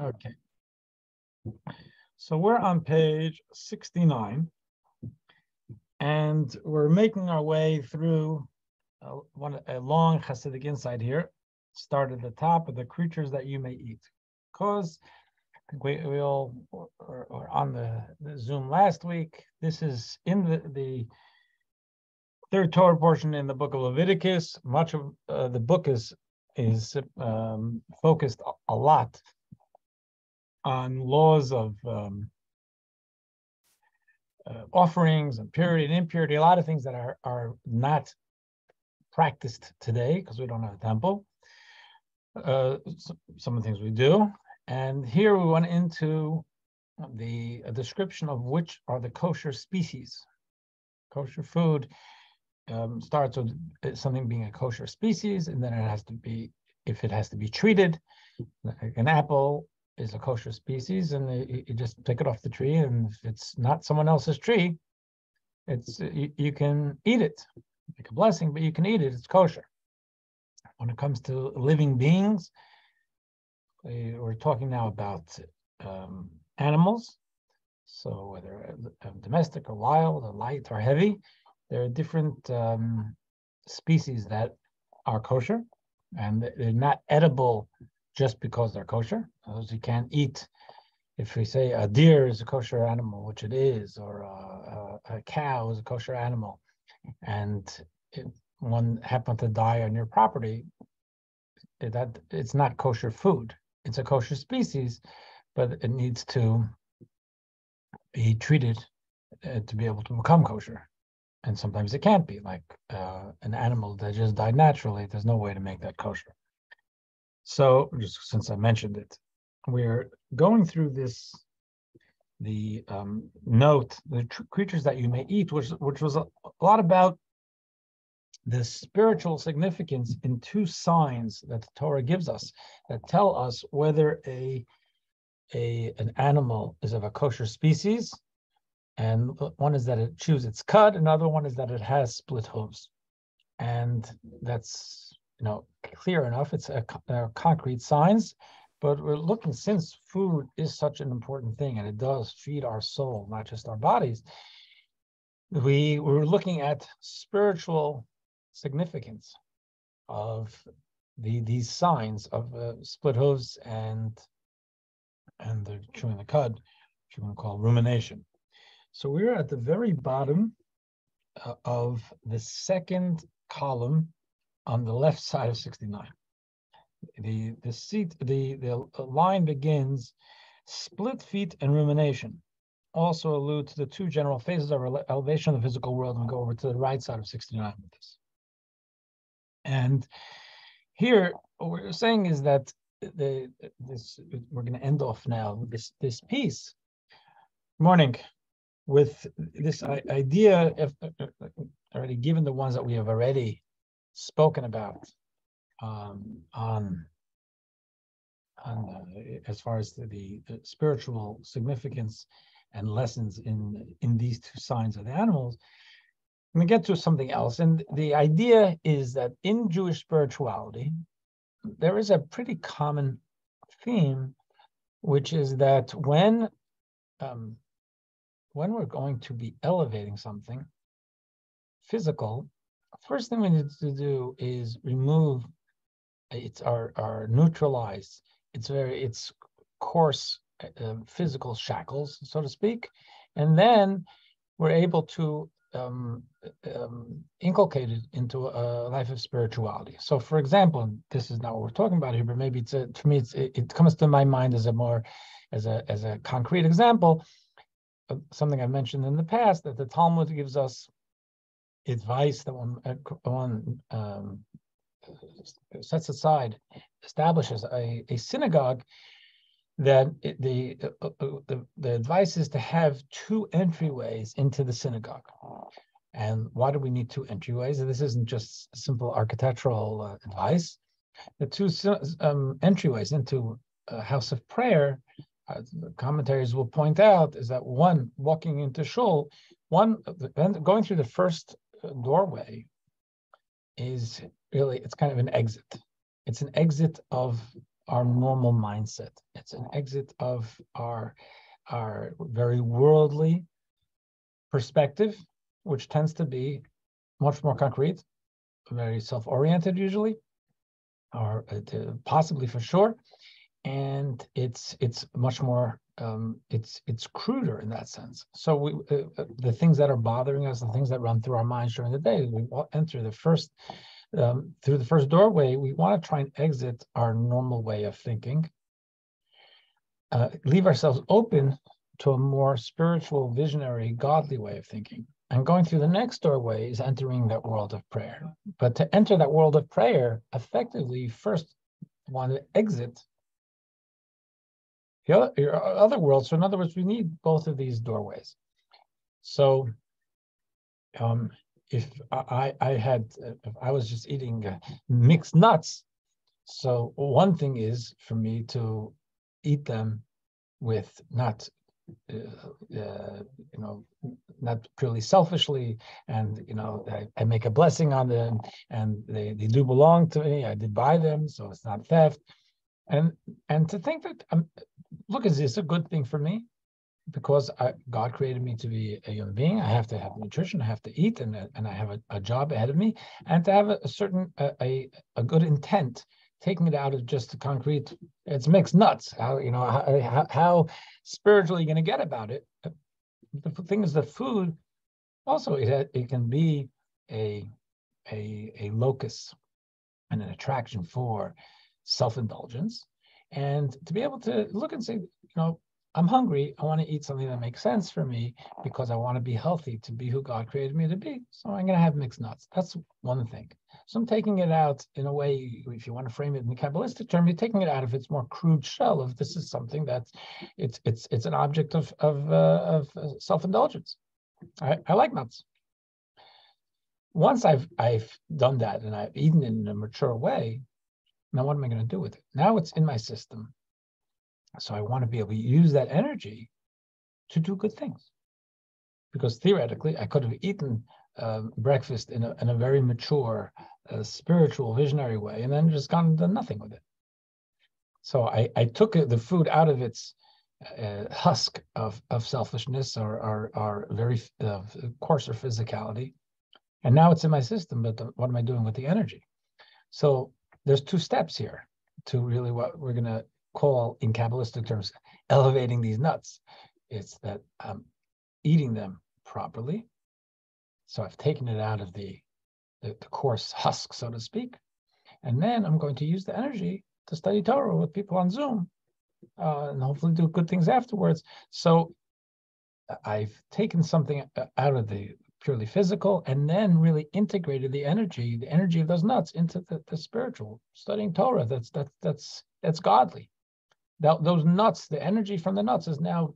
Okay. So we're on page 69, and we're making our way through a, one, a long Hasidic insight here. Start at the top of the creatures that you may eat. Because we, we all were, on the, the, Zoom last week. This is in the, the third Torah portion in the book of Leviticus. Much of uh, the book is is um, focused a lot on laws of um, uh, offerings and purity and impurity, a lot of things that are, are not practiced today because we don't have a temple. Uh, some of the things we do. And here we went into the description of which are the kosher species. Kosher food um, starts with something being a kosher species, and then it has to be, if it has to be treated, like an apple is a kosher species, and you, you just pick it off the tree, and if it's not someone else's tree, it's you, you can eat it, like a blessing, but you can eat it. It's kosher. When it comes to living beings, we're talking now about um, animals. So whether uh, domestic or wild, or light or heavy, there are different um, species that are kosher, and they're not edible just because they're kosher. Those you can't eat. If we say a deer is a kosher animal, which it is, or a, a, a cow is a kosher animal, and it, one happened to die on your property, that it's not kosher food. It's a kosher species, but it needs to be treated uh, to be able to become kosher. And sometimes it can't be, like uh, an animal that just died naturally. There's no way to make that kosher. So, just since I mentioned it, we're going through this the um, note, the tr- creatures that you may eat, which which was a, a lot about the spiritual significance in two signs that the Torah gives us that tell us whether a a an animal is of a kosher species, and one is that it chews its cud, another one is that it has split hooves, and that's you know clear enough. It's a, a concrete signs, but we're looking since food is such an important thing and it does feed our soul, not just our bodies. We we're looking at spiritual significance of the these signs of uh, split hooves and and the chewing the cud, which you want to call rumination. So we're at the very bottom uh, of the second column on the left side of 69. The the seat the the line begins split feet and rumination. Also allude to the two general phases of elevation of the physical world and go over to the right side of 69 with this. And here, what we're saying is that the this we're going to end off now this this piece. Morning, with this idea of uh, uh, already given the ones that we have already spoken about um, on on as far as the, the, the, spiritual significance and lessons in in these two signs of the animals. Let me get to something else, and the idea is that in Jewish spirituality, there is a pretty common theme, which is that when um, when we're going to be elevating something physical, first thing we need to do is remove it's our our neutralize it's very it's coarse uh, physical shackles so to speak. And then we're able to um, um, inculcate it into a life of spirituality. So for example this is not what we're talking about here but maybe it's a, to me it's, it, it comes to my mind as a more as a as a concrete example something i've mentioned in the past that the talmud gives us advice that one, uh, one um, sets aside, establishes a, a synagogue, that the, uh, uh, the, the advice is to have two entryways into the synagogue. And why do we need two entryways? This isn't just simple architectural uh, advice. The two um, entryways into a house of prayer, uh, commentaries will point out, is that one walking into shul, one going through the first doorway is really it's kind of an exit. It's an exit of our normal mindset. It's an exit of our, our very worldly perspective, which tends to be much more concrete, very self-oriented usually, or uh, possibly for sure, and it's it's much more um, it's it's cruder in that sense. So we uh, uh the things that are bothering us, the things that run through our minds during the day, we enter the first um, through the first doorway. We want to try and exit our normal way of thinking, uh, leave ourselves open to a more spiritual, visionary, godly way of thinking. And going through the next doorway is entering that world of prayer. But to enter that world of prayer, effectively, you first want to exit your other world. So in other words, we need both of these doorways. So um, if I, I had, if I was just eating uh, mixed nuts, so one thing is for me to eat them with not uh, uh, you know, not purely selfishly, and you know, I, I, make a blessing on them, and they they do belong to me. I did buy them, so it's not theft. And and to think that um, look, is this a good thing for me? Because I, God created me to be a human being, I have to have nutrition, I have to eat, and uh, and I have a, a job ahead of me, and to have a, a certain a, a good intent taking it out of just the concrete, it's mixed nuts. How you know how, uh, how spiritually you're going to get about it? Uh, the thing is, the food also it it can be a a a locus and an attraction for self indulgence, and to be able to look and say, you know, I'm hungry. I want to eat something that makes sense for me because I want to be healthy to be who God created me to be. So I'm going to have mixed nuts. That's one thing. So I'm taking it out in a way, if you want to frame it in the Kabbalistic term, you're taking it out of its more crude shell of this is something that's it's it's it's an object of of, uh, of uh, self-indulgence. I, I like nuts. Once I've I've done that and I've eaten it in a mature way, now what am I going to do with it? Now it's in my system. So I want to be able to use that energy to do good things. Because theoretically, I could have eaten um, breakfast in a, in a very mature, uh, spiritual, visionary way, and then just gone and done nothing with it. So I, I took the food out of its uh, husk of, of selfishness or, or, or very uh, coarser physicality. And now it's in my system, but the, what am I doing with the energy? So there's two steps here to really what we're going to call in Kabbalistic terms elevating these nuts. It's that I'm eating them properly. So I've taken it out of the, the, the coarse husk, so to speak. And then I'm going to use the energy to study Torah with people on Zoom uh, and hopefully do good things afterwards. So I've taken something uh, out of the purely physical and then really integrated the energy, the energy of those nuts into the, the spiritual, studying Torah. That's that's that's that's godly. That, those nuts, the energy from the nuts is now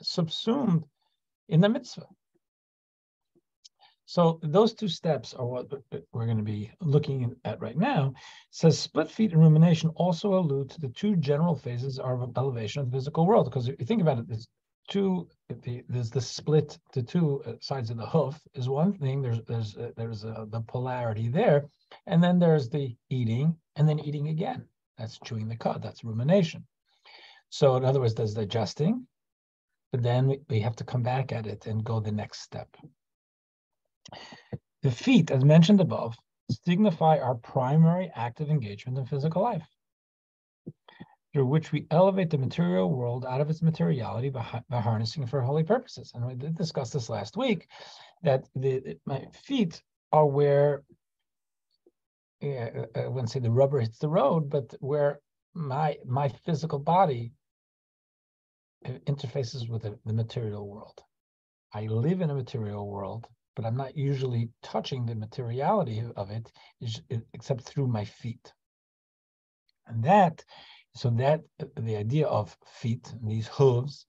subsumed in the mitzvah. So those two steps are what uh, uh, we're going to be looking at right now. It says split feet and rumination also allude to the two general phases of elevation of the physical world. Because if you think about it, two. There's the split to two uh, sides of the hoof is one thing. There's there's uh, there's uh, the polarity there, and then there's the eating and then eating again. That's chewing the cud. That's rumination. So in other words, there's digesting, but then we, we have to come back at it and go the next step. The feet, as mentioned above, signify our primary active engagement in physical life, through which we elevate the material world out of its materiality by, by harnessing for holy purposes. And we did discuss this last week, that the my feet are where yeah, I wouldn't say the rubber hits the road, but where my my physical body interfaces with the, the material world. I live in a material world, but I'm not usually touching the materiality of it, except through my feet. And that, so that the idea of feet, these hooves,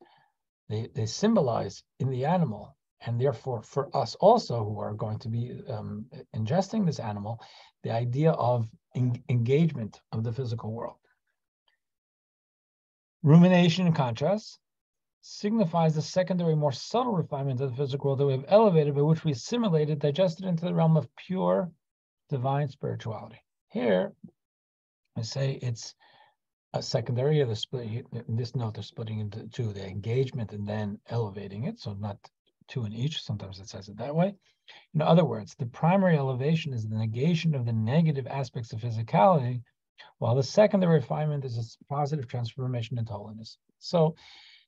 they, they symbolize in the animal, and therefore for us also who are going to be um, ingesting this animal, the idea of en engagement of the physical world. Rumination, in contrast, signifies the secondary, more subtle refinement of the physical world that we have elevated, by which we assimilated, digested into the realm of pure divine spirituality. Here, I say it's a secondary, of the split this note, they're splitting into two, the engagement and then elevating it. So not two in each. Sometimes it says it that way. In other words, the primary elevation is the negation of the negative aspects of physicality, while the secondary refinement is a positive transformation into holiness. So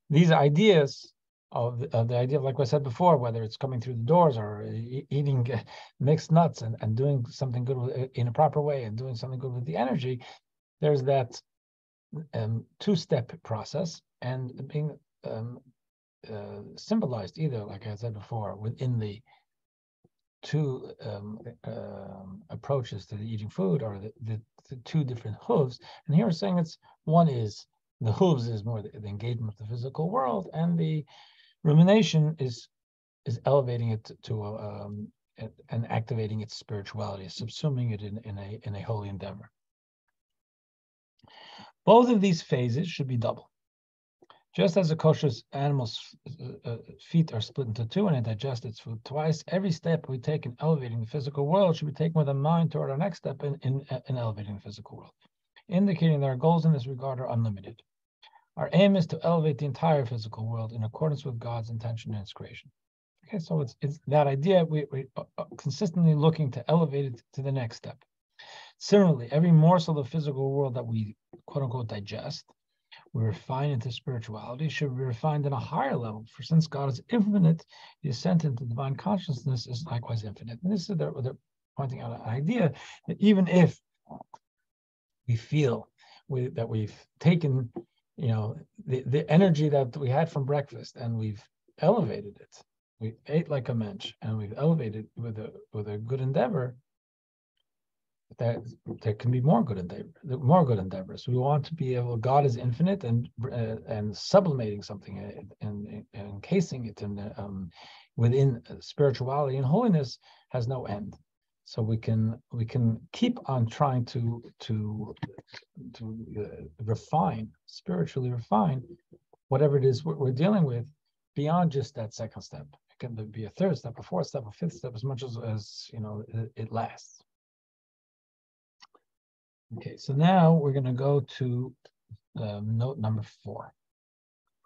these ideas of, of the idea of, like I said before, whether it's coming through the doors or eating uh, mixed nuts and, and doing something good with, uh, in a proper way and doing something good with the energy, there's that um, two-step process and being um, uh, symbolized either, like I said before, within the two um, uh, approaches to the eating food or the, the, the, two different hooves. And here we're saying it's one is the hooves is more the, the engagement with the physical world, and the rumination is is elevating it to a, um, and activating its spirituality, subsuming it in, in a in a holy endeavor. Both of these phases should be double. Just as a kosher animal's uh, uh, feet are split into two and it digests its food twice, every step we take in elevating the physical world should be taken with a mind toward our next step in, in, in elevating the physical world, indicating that our goals in this regard are unlimited. Our aim is to elevate the entire physical world in accordance with God's intention and its creation. Okay, so it's, it's that idea we, we uh, consistently looking to elevate it to the next step. Similarly, every morsel of the physical world that we quote unquote digest we refine into spirituality should be refined in a higher level. For since God is infinite, the ascent into divine consciousness is likewise infinite. And this is they're, they're pointing out an idea that even if we feel we, that we've taken, you know, the, the energy that we had from breakfast and we've elevated it, we ate like a mensch and we've elevated with a with a good endeavor, that there can be more good endeavor, more good endeavors. We want to be able. God is infinite and uh, and sublimating something and, encasing it in um, within spirituality and holiness has no end. So we can we can keep on trying to to to uh, refine spiritually refine whatever it is we're, we're dealing with beyond just that second step. It can be a third step, a fourth step, a fifth step, as much as as you know it, it lasts. Okay, so now we're going to go to um, note number four.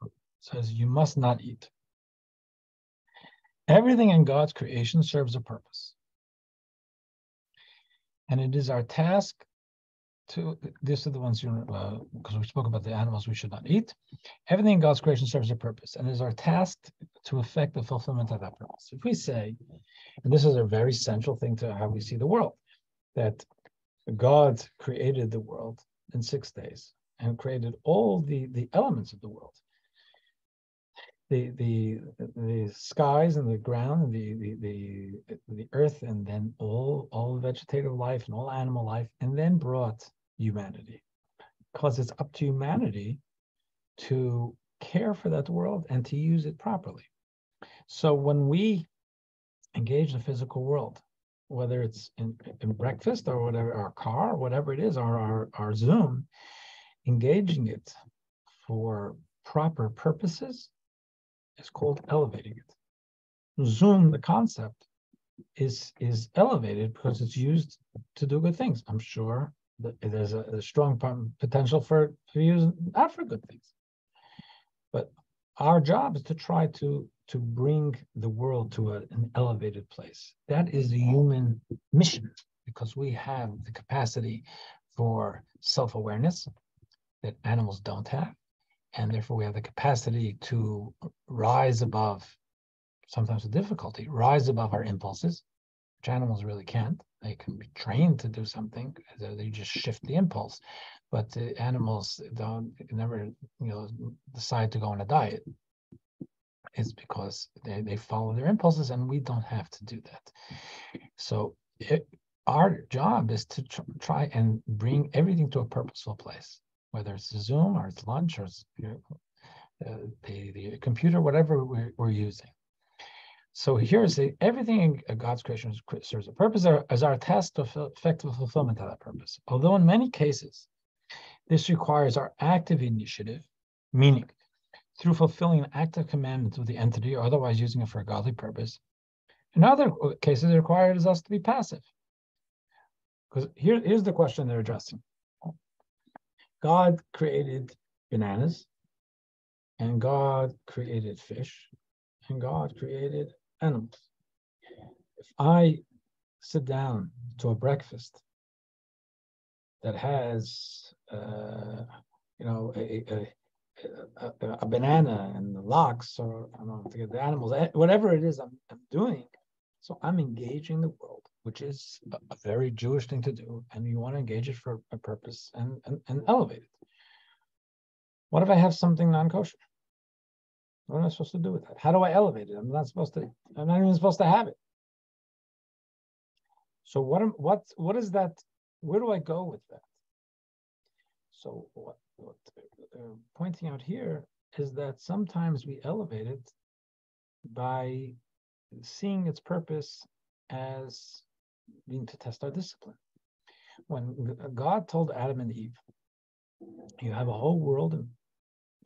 It says, You must not eat. Everything in God's creation serves a purpose. And it is our task to, these are the ones, you uh, because we spoke about the animals we should not eat. Everything in God's creation serves a purpose, and it is our task to effect the fulfillment of that purpose. If we say, and this is a very central thing to how we see the world, that God created the world in six days and created all the, the elements of the world. The, the the skies and the ground the, the the the earth and then all all vegetative life and all animal life and then brought humanity because it's up to humanity to care for that world and to use it properly so when we engage the physical world whether it's in, in breakfast or whatever, our car, whatever it is, or our, our Zoom, engaging it for proper purposes is called elevating it. Zoom, the concept, is is elevated because it's used to do good things. I'm sure that there's a, a strong potential for to use not for good things. But our job is to try to to bring the world to a, an elevated place. That is the human mission because we have the capacity for self awareness that animals don't have. And therefore, we have the capacity to rise above, sometimes with difficulty, rise above our impulses, which animals really can't. They can be trained to do something, they just shift the impulse. But the animals don't never, you know, decide to go on a diet is because they, they follow their impulses and we don't have to do that. So it, our job is to tr- try and bring everything to a purposeful place, whether it's Zoom or it's lunch or it's, you know, uh, the, the computer, whatever we're, we're using. So here's the everything in God's creation serves a purpose as our task to effective fulfillment of that purpose. Although in many cases, this requires our active initiative, meaning through fulfilling an active commandment of the entity or otherwise using it for a godly purpose. In other cases, it requires us to be passive. Because here, here's the question they're addressing. God created bananas, and God created fish, and God created animals. If I sit down to a breakfast that has, uh, you know, a, a, a, a, banana and the lox, or I don't know, to get the animals, eh, whatever it is I'm, I'm doing. So I'm engaging the world, which is a, a very Jewish thing to do, and you want to engage it for a purpose and, and, and elevate it. What if I have something non-kosher? What am I supposed to do with that? How do I elevate it? I'm not supposed to. I'm not even supposed to have it. So what? Am, what? What is that? Where do I go with that? So what? What uh, pointing out here is that sometimes we elevate it by seeing its purpose as being to test our discipline. When God told Adam and Eve, "You have a whole world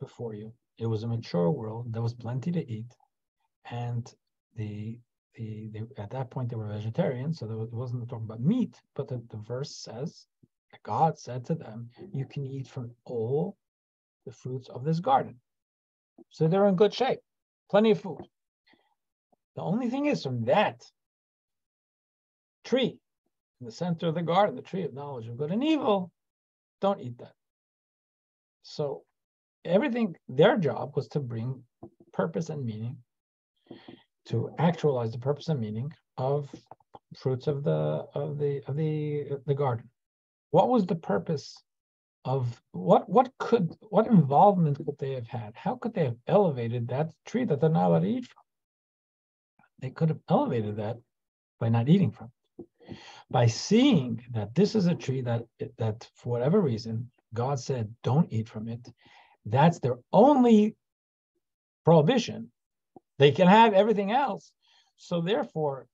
before you. It was a mature world. There was plenty to eat, and the the, the at that point they were vegetarians, so was, it wasn't talking about meat. But the, the verse says, God said to them, "You can eat from all the fruits of this garden." So they're in good shape, plenty of food. The only thing is, from that tree in the center of the garden, the tree of knowledge of good and evil, don't eat that. So everything, their job was to bring purpose and meaning, to actualize the purpose and meaning of fruits of the of the of the the garden. What was the purpose of what what could what involvement could they have had? How could they have elevated that tree that they're not allowed to eat from? They could have elevated that by not eating from it. By seeing that this is a tree that that for whatever reason God said don't eat from it, that's their only prohibition. They can have everything else. So therefore,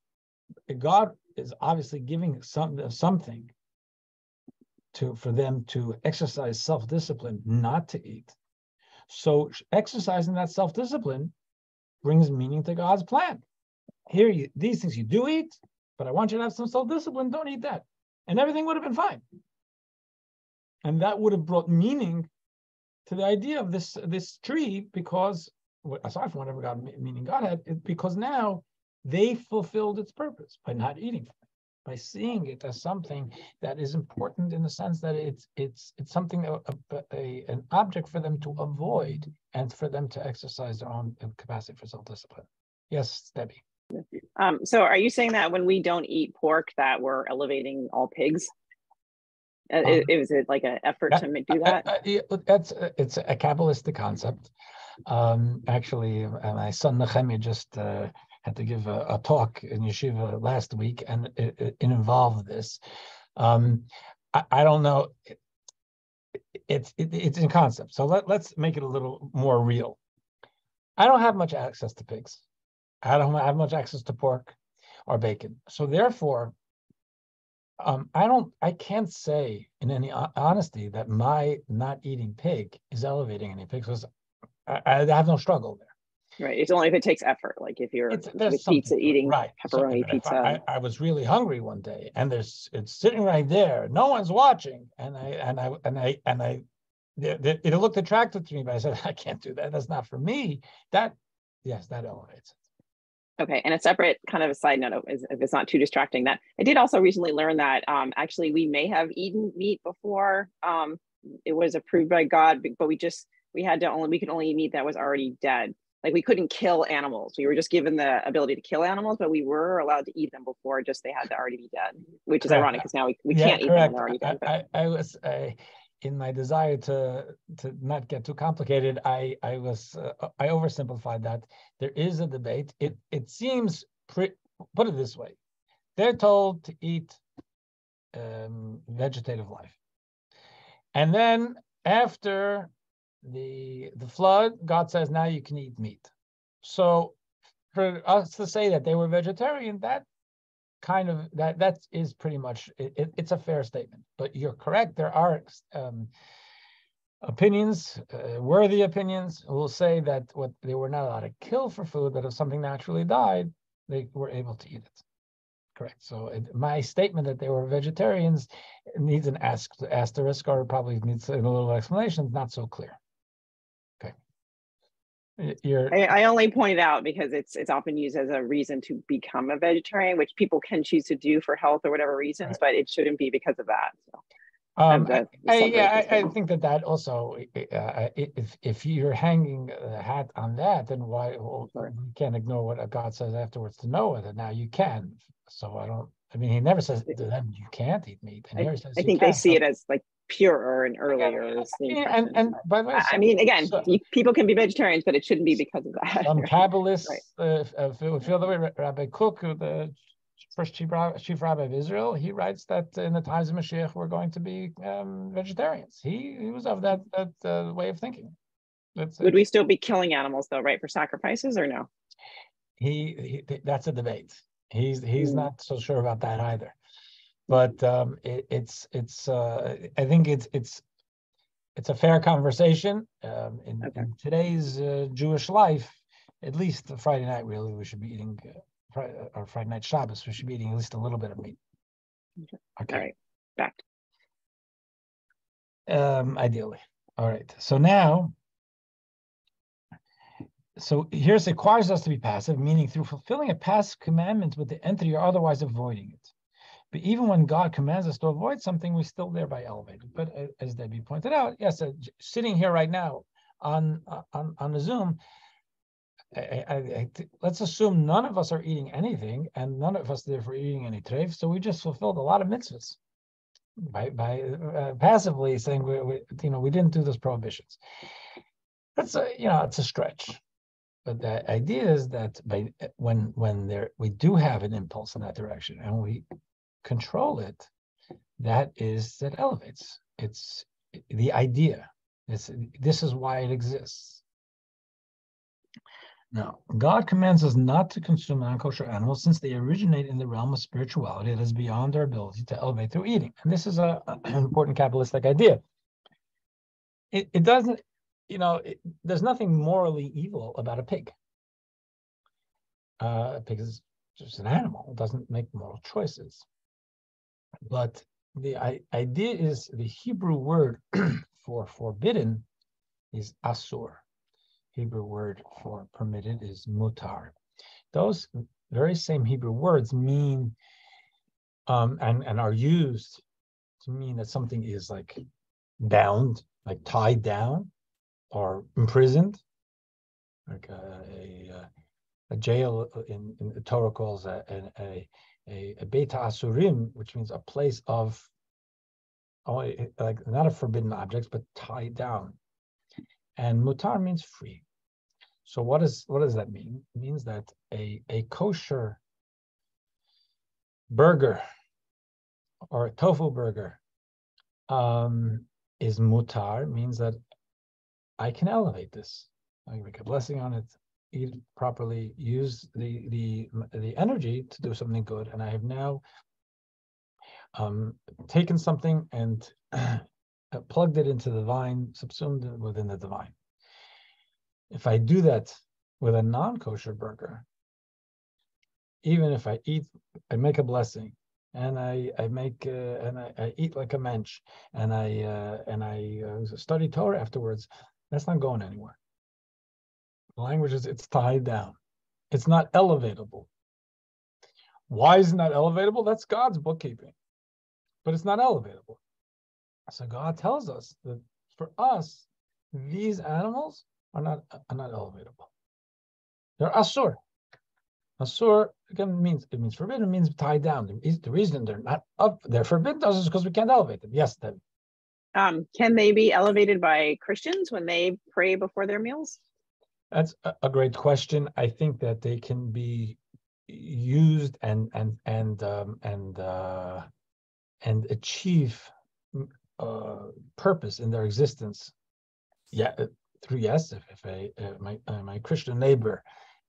God is obviously giving some, something to for them to exercise self-discipline not to eat. So exercising that self-discipline brings meaning to God's plan. Here, you, these things you do eat, but I want you to have some self-discipline. Don't eat that, and everything would have been fine. And that would have brought meaning to the idea of this this tree because aside from whatever God meaning God had, because now they fulfilled its purpose by not eating by seeing it as something that is important in the sense that it's it's it's something a, a, an object for them to avoid and for them to exercise their own capacity for self discipline. Yes, Debbie. Um, so, are you saying that when we don't eat pork, that we're elevating all pigs? Uh, um, is it like an effort to do that? Uh, that's it's a Kabbalistic concept. Um, actually, uh, my son Nehemiah just uh, had to give a, a, talk in yeshiva last week, and it, it, involved this. Um, I, I, don't know. It, it's it's in concept. So let, let's make it a little more real. I don't have much access to pigs. I don't have much access to pork or bacon. So therefore, um, I don't, I can't say in any honesty that my not eating pig is elevating any pigs I, I, have no struggle there. Right. It's only if it takes effort. Like if you're with pizza eating right. pepperoni pizza. I, I, was really hungry one day, and there's it's sitting right there. No one's watching, and I and I and I and I. It looked attractive to me, but I said I can't do that. That's not for me. That yes, that elevates. Okay, and a separate kind of a side note, if it's not too distracting, that I did also recently learn that um, actually we may have eaten meat before um, it was approved by God, but we just we had to only we could only eat meat that was already dead. Like we couldn't kill animals. We were just given the ability to kill animals, but we were allowed to eat them before. Just they had to already be dead, which is correct. ironic because now we, we yeah, can't correct. eat them. They're already dead. I, I, I was. In my desire to to not get too complicated, I I was uh, I oversimplified that. There is a debate. It it seems pre- put it this way: they're told to eat um, vegetative life, and then after the the flood, God says now you can eat meat. So for us to say that they were vegetarian, that kind of that that is pretty much it, it's a fair statement but you're correct there are um, opinions uh, worthy opinions who will say that what they were not allowed to kill for food but if something naturally died they were able to eat it correct. So it, my statement that they were vegetarians needs an ask, asterisk or probably needs a little explanation. It's Not so clear. You're, I, I only point it out because it's it's often used as a reason to become a vegetarian, which people can choose to do for health or whatever reasons, Right. but it shouldn't be because of that. So Um, I, yeah, I, I think that that also, uh, if if you're hanging the hat on that, then why well, you can't ignore what God says afterwards to Noah that now you can. So I don't. I mean, he never says to them you can't eat meat, and here he says I think they see So- it as like purer and earlier. yeah, yeah, and and by the way, I- mean, again, so- people can be vegetarians, but it shouldn't be because of that. some? Kabbalists Right. uh, uh, feel, the way Rabbi Kook, who the first chief, chief rabbi of Israel, he writes that in the times of Mashiach we're going to be um, vegetarians. He he was of that that uh, way of thinking. That's Would we still be killing animals though, right, for sacrifices or no? he, he that's a debate. He's he's Mm. not so sure about that either. But um, it, it's it's uh, I think it's it's it's a fair conversation. Um, in, Okay. in today's uh, Jewish life, at least Friday night, really, we should be eating uh, Friday, or Friday night Shabbos. We should be eating at least a little bit of meat. Okay. Okay. All right, back. um ideally all right so now so here's it requires us to be passive meaning through fulfilling a past commandment with the entity or otherwise avoiding it but even when god commands us to avoid something we still thereby elevate it but uh, as debbie pointed out yes uh, sitting here right now on uh, on on the zoom I, I, I, let's assume none of us are eating anything and none of us therefore eating any treif so we just fulfilled a lot of mitzvahs by by uh, passively saying we, we you know we didn't do those prohibitions. That's a you know it's a stretch, but the idea is that by when when there we do have an impulse in that direction and we control it, that is that elevates. It's the idea. It's this is why it exists. Now, God commands us not to consume non-kosher animals since they originate in the realm of spirituality that is beyond our ability to elevate through eating. And this is a, an important Kabbalistic idea. It, it doesn't, you know, it, there's nothing morally evil about a pig. Uh, a pig is just an animal, it doesn't make moral choices. But the idea is the Hebrew word for forbidden is asur. Hebrew word for permitted is mutar. Those very same Hebrew words mean um, and, and are used to mean that something is like bound, like tied down or imprisoned. Like a, a, uh, a jail in, in the Torah calls a, a, a, a, a beta asurim, which means a place of only like not of forbidden objects, but tied down. And mutar means free. So what is what does that mean? It means that a, a kosher burger or a tofu burger um, is mutar, means that I can elevate this. I can make a blessing on it properly, use the the the energy to do something good, and I have now um, taken something and plugged it into the vine, subsumed it within the divine. If I do that with a non-kosher burger, even if I eat, I make a blessing, and I I make uh, and I, I eat like a mensch, and I uh, and I uh, study Torah afterwards. That's not going anywhere. The language is it's tied down. It's not elevatable. Why is it not elevatable? That's God's bookkeeping, but it's not elevatable. So God tells us that for us, these animals are not are not elevatable. They're asur. Asur again means it means forbidden, it means tied down. The, the reason they're not up, they're forbidden to us is because we can't elevate them. Yes, Debbie. Um, can they be elevated by Christians when they pray before their meals? That's a, great question. I think that they can be used and and and um, and uh, and achieve mm, uh, purpose in their existence. Yeah, uh, through yes, if, if a uh, my uh, my Christian neighbor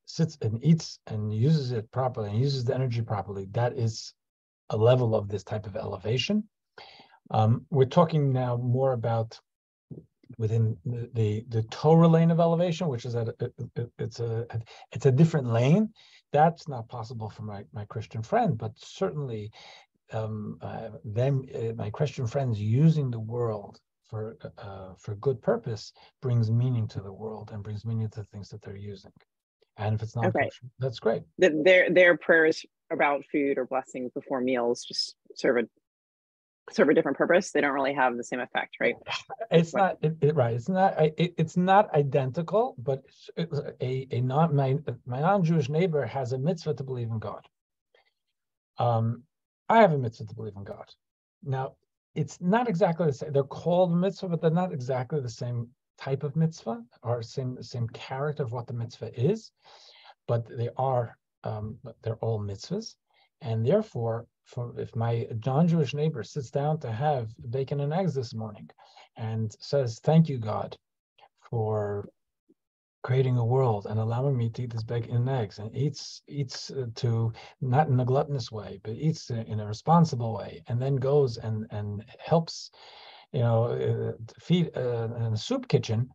sits and eats and uses it properly and uses the energy properly, that is a level of this type of elevation. Um, we're talking now more about within the, the the Torah lane of elevation, which is that it, it- it's a it's a different lane. that's not possible for my, my Christian friend, but certainly um, uh, them, uh, my Christian friends using the world for uh, for good purpose brings meaning to the world and brings meaning to the things that they're using. And if it's not okay. that's great. The, their their prayers about food or blessings before meals just serve a serve a different purpose. They don't really have the same effect, right? It's not it, it, right. It's not it, it's not identical, but a a non my my non-Jewish neighbor has a mitzvah to believe in God. Um, I have a mitzvah to believe in God. Now, it's not exactly the same. They're called mitzvah, but they're not exactly the same type of mitzvah or same same character of what the mitzvah is. But they are um, they're all mitzvahs, and therefore, for, if my non-Jewish neighbor sits down to have bacon and eggs this morning, and says, "Thank you, God, for creating a world and allowing me to eat this bacon and eggs and eats eats uh, to not in a gluttonous way but eats in a responsible way and then goes and and helps you know uh, feed uh, in a soup kitchen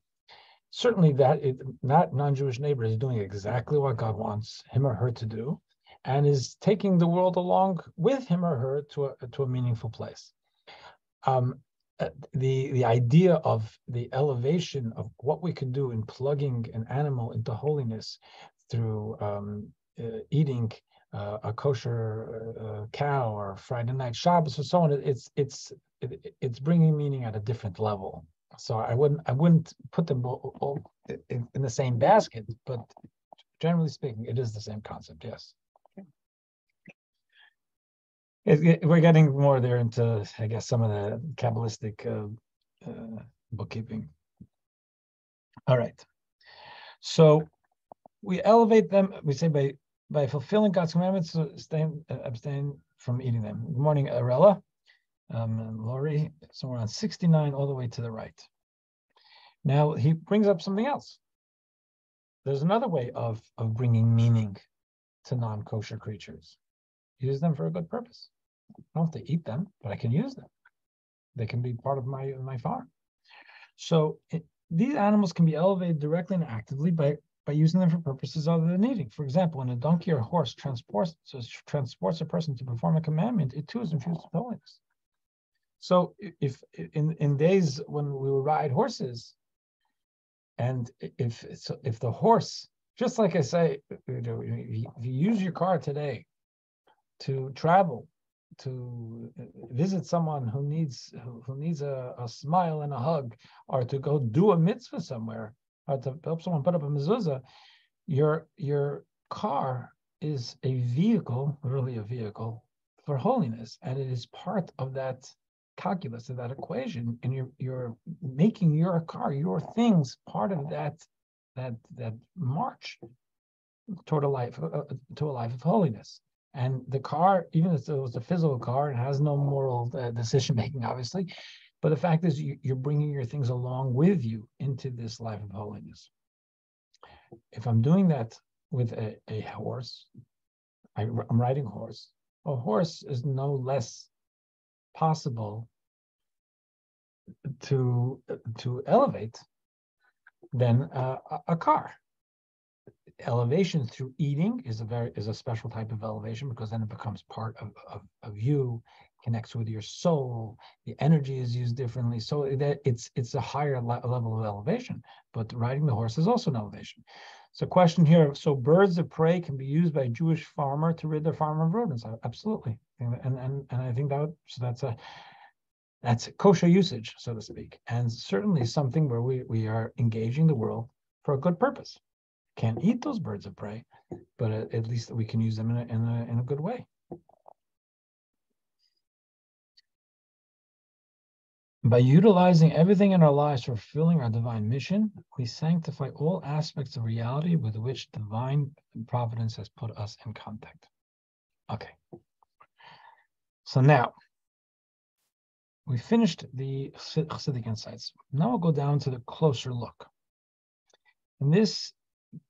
certainly that it, not non-jewish neighbor is doing exactly what god wants him or her to do and is taking the world along with him or her to a, to a meaningful place um, uh, the the idea of the elevation of what we can do in plugging an animal into holiness through um, uh, eating uh, a kosher uh, cow or Friday night Shabbos or so on. It's it's it, it's bringing meaning at a different level. So I wouldn't I wouldn't put them all, all in, in the same basket, but generally speaking, it is the same concept. Yes it, we're getting more there into, I guess, some of the Kabbalistic uh, uh, bookkeeping. All right. So we elevate them, we say by by fulfilling God's commandments, abstain, uh, abstain from eating them. Good morning, Arella. Um, Lori, somewhere on 69 all the way to the right. Now he brings up something else. There's another way of, of bringing meaning to non-kosher creatures use them for a good purpose. I don't have to eat them, but I can use them. They can be part of my my farm. So it, these animals can be elevated directly and actively by by using them for purposes other than eating. For example, when a donkey or horse transports transports a person to perform a commandment, it too is infused with holiness. So if in in days when we would ride horses, and if if the horse, just like I say, you know, if you use your car today to travel to visit someone who needs who, needs a, a, smile and a hug or to go do a mitzvah somewhere or to help someone put up a mezuzah your your car is a vehicle really a vehicle for holiness. And it is part of that calculus of that equation and you're you're making your car your things part of that that that march toward a life uh, to a life of holiness and the car, even if it was a physical car, it has no moral uh, decision making, obviously. But the fact is, you, you're bringing your things along with you into this life of holiness. If I'm doing that with a, a horse, I, I'm riding horse. A horse is no less possible to to elevate than a, a car elevation through eating is a very is a special type of elevation because then it becomes part of, of, of you connects with your soul the energy is used differently. So that it's it's a higher le- level of elevation but riding the horse is also an elevation. So question here so birds of prey can be used by a jewish farmer to rid their farm of rodents. Absolutely. And and and i think that would, so that's a that's kosher usage so to speak. And certainly something where we we are engaging the world for a good purpose can't eat those birds of prey, but at, at least we can use them in a, in a, in a good way. By utilizing everything in our lives for fulfilling our divine mission, we sanctify all aspects of reality with which divine providence has put us in contact. Okay. So now, we finished the Chassidic insights. Now we'll go down to the closer look. And this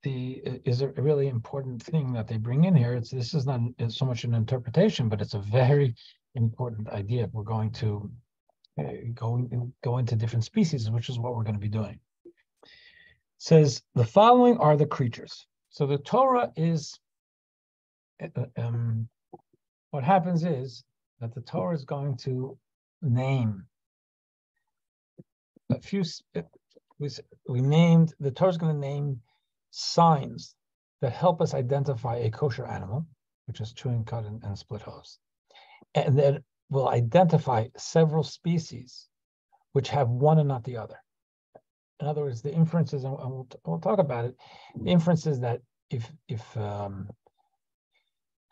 the is a really important thing that they bring in here. It's this is not so much an interpretation, but it's a very important idea. We're going to uh, go go into different species, which is what we're going to be doing. It says the following are the creatures. So the Torah is uh, um, what happens is that the Torah is going to name a few. We, we named the Torah is going to name signs that help us identify a kosher animal, which is chewing cud and, and split hooves, and then we'll identify several species which have one and not the other. In other words, the inferences, and we'll, we'll talk about it. The inferences that if if um,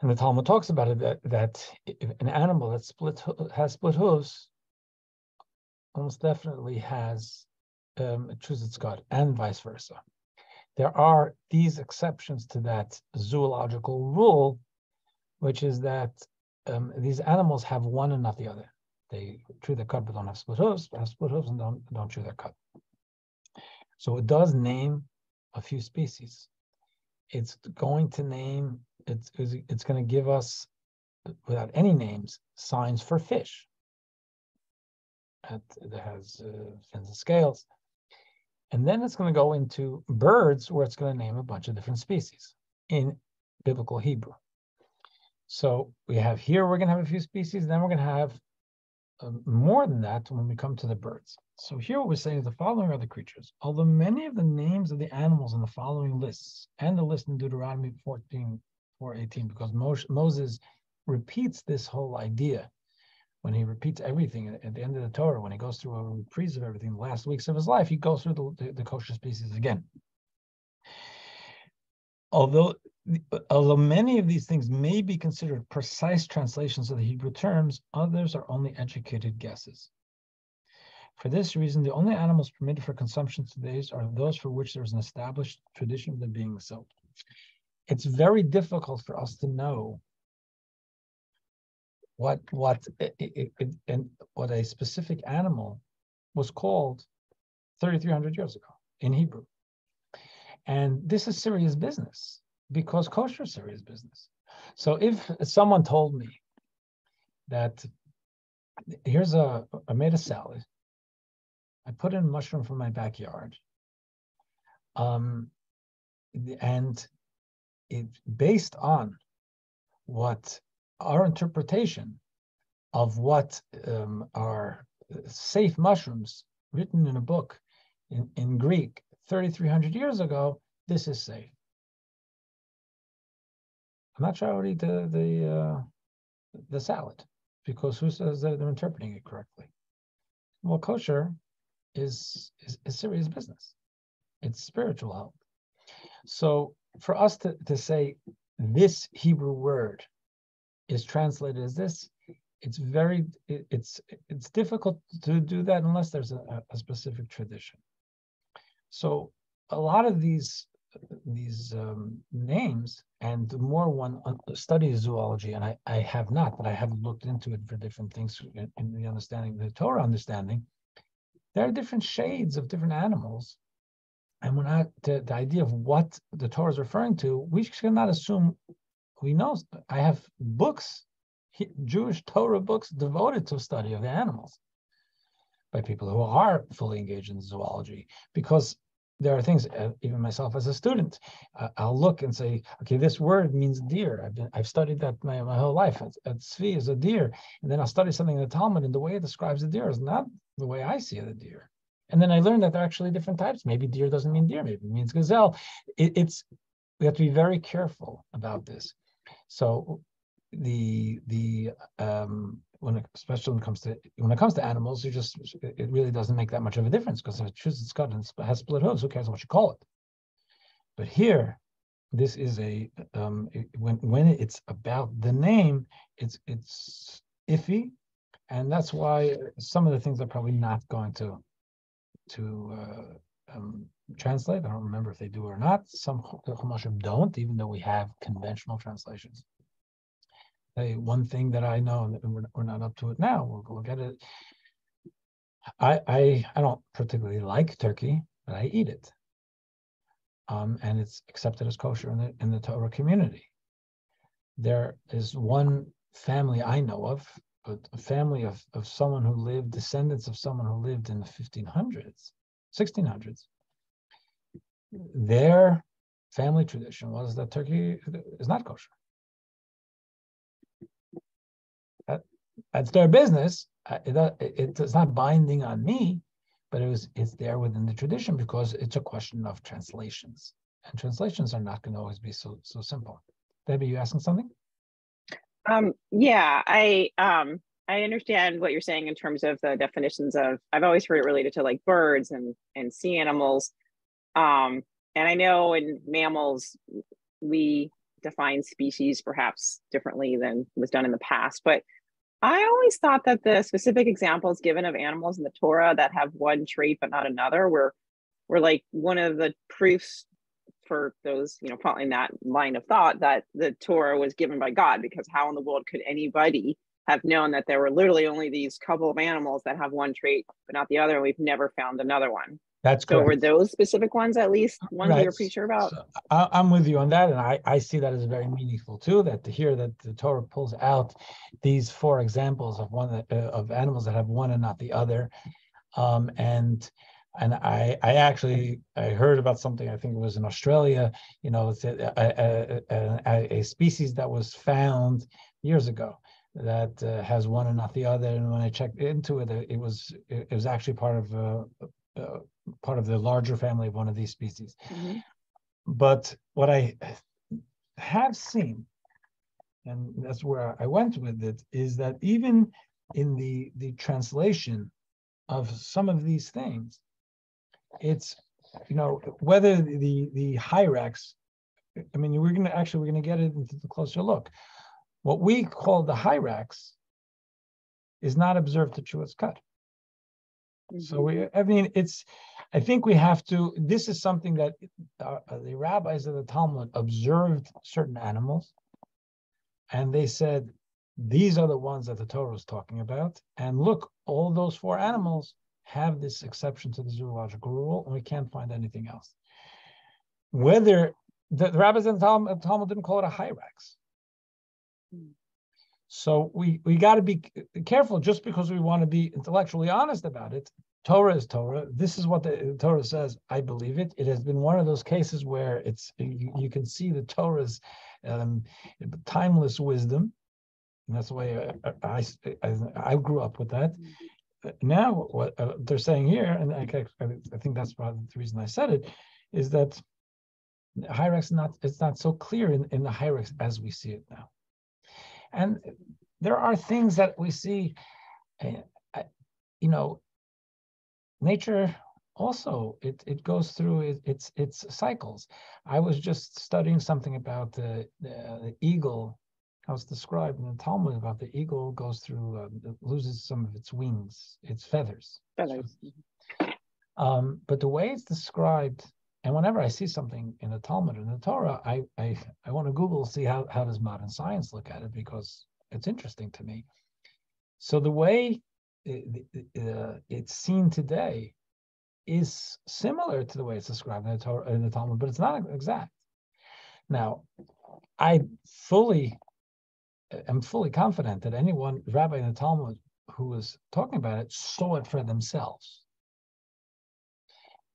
and the Talmud talks about it that that an animal that split has split hooves almost definitely has um, its gut, and vice versa. There are these exceptions to that zoological rule, which is that um, these animals have one and not the other. They chew their cud but don't have split hooves, have split hooves and don't, don't chew their cud. So it does name a few species. It's going to name it's it's going to give us without any names signs for fish that, has uh, fins and scales and then it's going to go into birds where it's going to name a bunch of different species in biblical hebrew. So we have here we're going to have a few species then we're going to have um, more than that when we come to the birds. So here what we're saying is the following are the creatures. Although many of the names of the animals in the following lists and the list in deuteronomy 14 418 because Moses repeats this whole idea when he repeats everything at the end of the Torah, when he goes through a reprise of everything, the last weeks of his life, he goes through the, the, the kosher species again. Although, although many of these things may be considered precise translations of the Hebrew terms, others are only educated guesses. For this reason, the only animals permitted for consumption today are those for which there is an established tradition of them being so it's very difficult for us to know what what it, it, it, and what a specific animal was called 3300 years ago in hebrew. And this is serious business because kosher is serious business. So if someone told me that here's a i made a salad i put in mushroom from my backyard um and it based on what our interpretation of what um, are safe mushrooms written in a book in, in Greek 3,300 years ago, this is safe. I'm not sure I would eat the the, uh, the salad because who says that they're interpreting it correctly? Well, kosher is, is, is serious business. It's spiritual health. So for us to, to say this Hebrew word is translated as this, it's very it, it's it's difficult to do that unless there's a, a, specific tradition. So a lot of these these um, names, and the more one studies zoology, and I, I have not, but I have looked into it for different things in, in the understanding, the Torah understanding, there are different shades of different animals and we're not the, the idea of what the Torah is referring to, we cannot assume we know. I have books, Jewish Torah books devoted to study of the animals by people who are fully engaged in zoology, because there are things, uh, even myself as a student, uh, I'll look and say, okay, this word means deer. I've been, I've studied that my, my whole life. A tzvi is a deer, and then I'll study something in the Talmud, and the way it describes the deer is not the way I see the deer. And then I learned that there are actually different types. Maybe deer doesn't mean deer, maybe it means gazelle. It, it's we have to be very careful about this. So the the um, when it, especially when it comes to when it comes to animals, you just it really doesn't make that much of a difference because if it chews its cud and has split hooves, who cares what you call it? But here, this is a um, it, when when it's about the name, it's it's iffy, and that's why some of the things are probably not going to to uh, um, translate. I don't remember if they do or not. Some Chumashim don't, even though we have conventional translations. Hey, one thing that I know, and we're, we're not up to it now, we'll, we'll get it. I, I, I don't particularly like turkey, but I eat it. Um, and it's accepted as kosher in the, in the Torah community. There is one family I know of a, a family of, of someone who lived, descendants of someone who lived in the 1500s, 1600s, their family tradition was that turkey is not kosher. That, that's their business. Uh, it, it, it's not binding on me, but it was it's there within the tradition because it's a question of translations, and translations are not going to always be so so simple. Debbie, you asking something? Um, yeah, I um, I understand what you're saying in terms of the definitions of. I've always heard it related to like birds and and sea animals, um, and I know in mammals we define species perhaps differently than was done in the past, but I always thought that the specific examples given of animals in the Torah that have one trait but not another were were like one of the proofs for those, you know, following that line of thought that the Torah was given by God, because how in the world could anybody have known that there were literally only these couple of animals that have one trait but not the other, and we've never found another one. That's So correct. were those specific ones at least ones Right. you're pretty sure about? So I, I'm with you on that, and I, I see that as very meaningful too. That to hear that the Torah pulls out these four examples of one that, uh, of animals that have one and not the other, um, and and I I actually I heard about something I think it was in Australia. You know, it's a, a, a, a species that was found years ago that uh, has one and not the other. And when I checked into it, it was it was actually part of uh, uh, part of the larger family of one of these species. Mhm. But what I have seen, and that's where I went with it, is that even in the the translation of some of these things, it's you know whether the the hyrax. I mean, we're gonna actually we're gonna get it into the closer look. What we call the hyrax is not observed to chew its cud. So Mhm. we, I mean, it's, I think we have to, this is something that uh, the rabbis of the Talmud observed certain animals. And they said, these are the ones that the Torah is talking about. And look, all those four animals have this exception to the zoological rule, and we can't find anything else. Whether the, the rabbis in the Talmud, Talmud didn't call it a hyrax. So we we got to be careful just because we want to be intellectually honest about it. Torah is Torah. This is what the Torah says. I believe it. It has been one of those cases where it's you, you can see the Torah's um, timeless wisdom, and that's the way I, I, I, grew up with that. Now, what uh, they're saying here, and I, I think that's probably the reason I said it, is that hyrax not it's not so clear in, in the hyrax as we see it now. And there are things that we see, uh, you know, nature also it it goes through it, its its cycles. I was just studying something about the, the, the eagle. How it's described in the Talmud about the eagle goes through it loses some of its wings, its feathers. Feathers. Um, but the way it's described, and whenever I see something in the Talmud or in the Torah, I I, I want to Google see how, how does modern science look at it because it's interesting to me. So the way it- uh, it's seen today is similar to the way it's described in the, Torah, in the Talmud, but it's not exact. Now, I fully am fully confident that anyone rabbi in the Talmud who was talking about it saw it for themselves.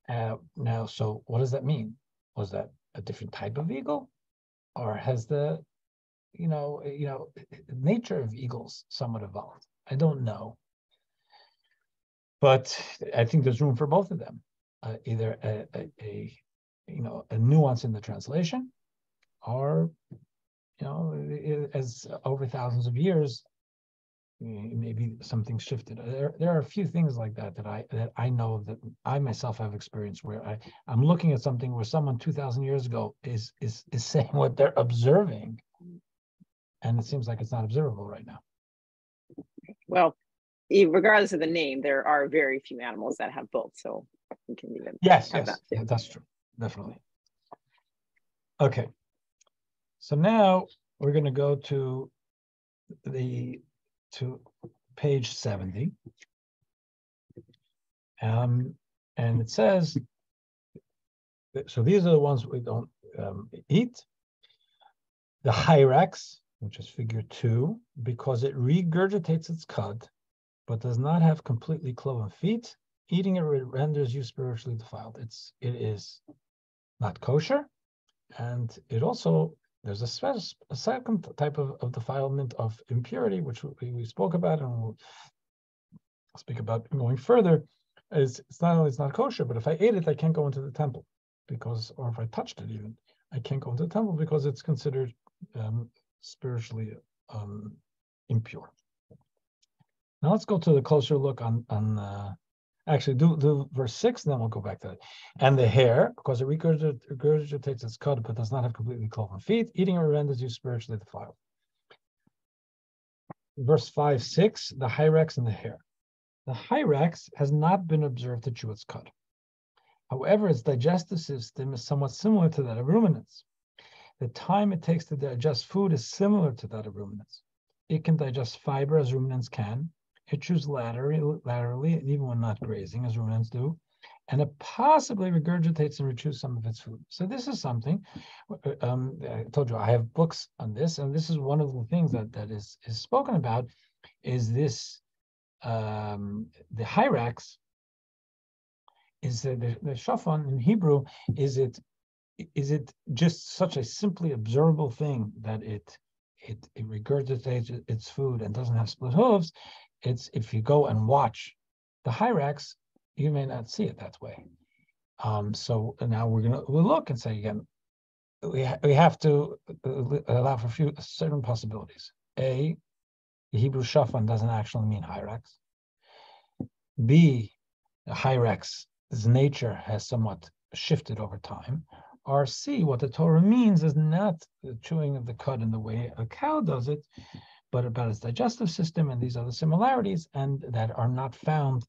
Uh, now, so what does that mean? Was that a different type of eagle, or has the, you know, you know, nature of eagles somewhat evolved? I don't know, but I think there's room for both of them. Uh, either a, a, a, you know, a nuance in the translation, or, you know, as over thousands of years, maybe something shifted. Uh, there, there are a few things like that that I that I know that I myself have experienced where I I'm looking at something where someone two thousand years ago is is is saying what they're observing, and it seems like it's not observable right now. Well, regardless of the name, there are very few animals that have both. So we can even Yes, yes, that yeah, that's true, definitely. Okay, so now we're going to go to the to page seventy. Um, and it says, so these are the ones we don't um, eat. The hyrax, which is figure two, because it regurgitates its cud, but does not have completely cloven feet. Eating it renders you spiritually defiled. It's it is not kosher, and it also there's a, spe- a second type of, of defilement of impurity, which we, we spoke about and we'll speak about going further. Is it's not only it's not kosher, but if I ate it, I can't go into the temple because, or if I touched it even, I can't go into the temple because it's considered um, spiritually um, impure. Now let's go to the closer look on on uh, actually do do verse six, and then we'll go back to it. And the hare, because it regurgitates its cud, but does not have completely cloven feet, eating it renders you spiritually defiled. Verse five, six, the hyrax and the hare. The hyrax has not been observed to chew its cud. However, its digestive system is somewhat similar to that of ruminants. The time it takes to digest food is similar to that of ruminants. It can digest fiber as ruminants can. It chews laterally, laterally, even when not grazing, as ruminants do. And it possibly regurgitates and rechews some of its food. So this is something. Uh, um, I told you I have books on this, and this is one of the things that that is is spoken about. Is this um, the hyrax is the, the, the shafan in Hebrew, is it is it just such a simply observable thing that it it, it regurgitates its food and doesn't have split hooves? It's if you go and watch the hyrax, you may not see it that way. Um, so now we're gonna we'll look and say again, we ha- we have to uh, allow for a few certain possibilities. A, the Hebrew shafan doesn't actually mean hyrax. B, the hyrax his nature has somewhat shifted over time. Or C, what the Torah means is not the chewing of the cud in the way a cow does it, but about its digestive system and these other similarities, and that are not found